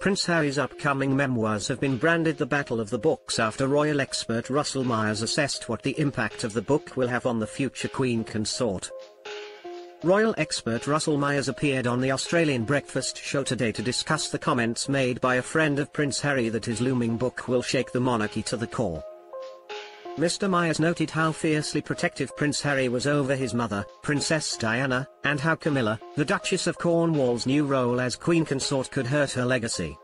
Prince Harry's upcoming memoirs have been branded the Battle of the Books after royal expert Russell Myers assessed what the impact of the book will have on the future Queen consort. Royal expert Russell Myers appeared on the Australian Breakfast Show today to discuss the comments made by a friend of Prince Harry that his looming book will shake the monarchy to the core. Mr. Myers noted how fiercely protective Prince Harry was over his mother, Princess Diana, and how Camilla, the Duchess of Cornwall's new role as Queen Consort could hurt her legacy.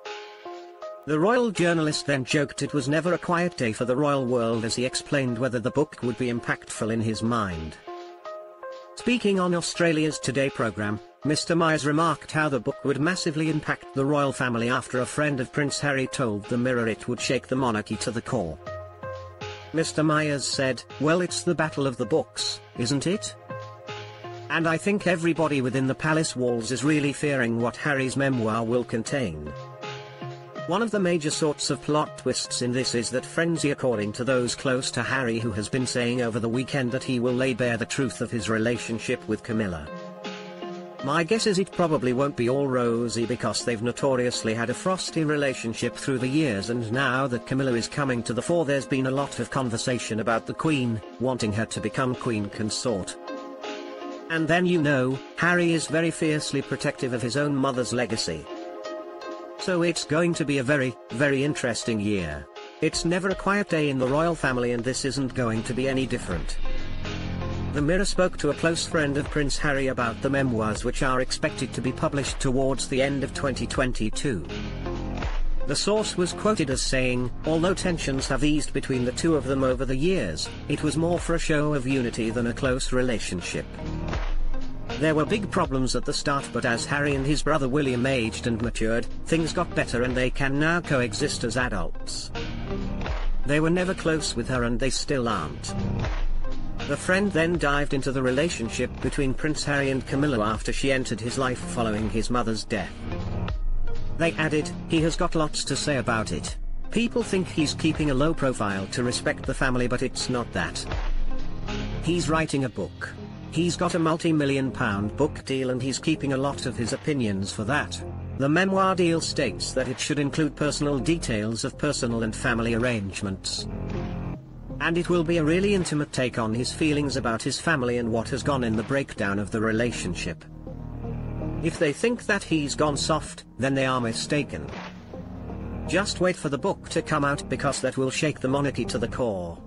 The royal journalist then joked it was never a quiet day for the royal world as he explained whether the book would be impactful in his mind. Speaking on Australia's Today programme, Mr. Myers remarked how the book would massively impact the royal family after a friend of Prince Harry told the Mirror it would shake the monarchy to the core. Mr. Myers said, well it's the battle of the books, isn't it? And I think everybody within the palace walls is really fearing what Harry's memoir will contain. One of the major sorts of plot twists in this is that frenzy according to those close to Harry who has been saying over the weekend that he will lay bare the truth of his relationship with Camilla. My guess is it probably won't be all rosy because they've notoriously had a frosty relationship through the years and now that Camilla is coming to the fore there's been a lot of conversation about the Queen, wanting her to become Queen Consort. And then you know, Harry is very fiercely protective of his own mother's legacy. So it's going to be a very, very interesting year. It's never a quiet day in the royal family and this isn't going to be any different. The Mirror spoke to a close friend of Prince Harry about the memoirs which are expected to be published towards the end of 2022. The source was quoted as saying, although tensions have eased between the two of them over the years, it was more for a show of unity than a close relationship. There were big problems at the start but as Harry and his brother William aged and matured, things got better and they can now coexist as adults. They were never close with her and they still aren't. The friend then dived into the relationship between Prince Harry and Camilla after she entered his life following his mother's death. They added, he has got lots to say about it. People think he's keeping a low profile to respect the family but it's not that. He's writing a book. He's got a multi-million pound book deal and he's keeping a lot of his opinions for that. The memoir deal states that it should include personal details of personal and family arrangements. And it will be a really intimate take on his feelings about his family and what has gone in the breakdown of the relationship. If they think that he's gone soft, then they are mistaken. Just wait for the book to come out because that will shake the monarchy to the core.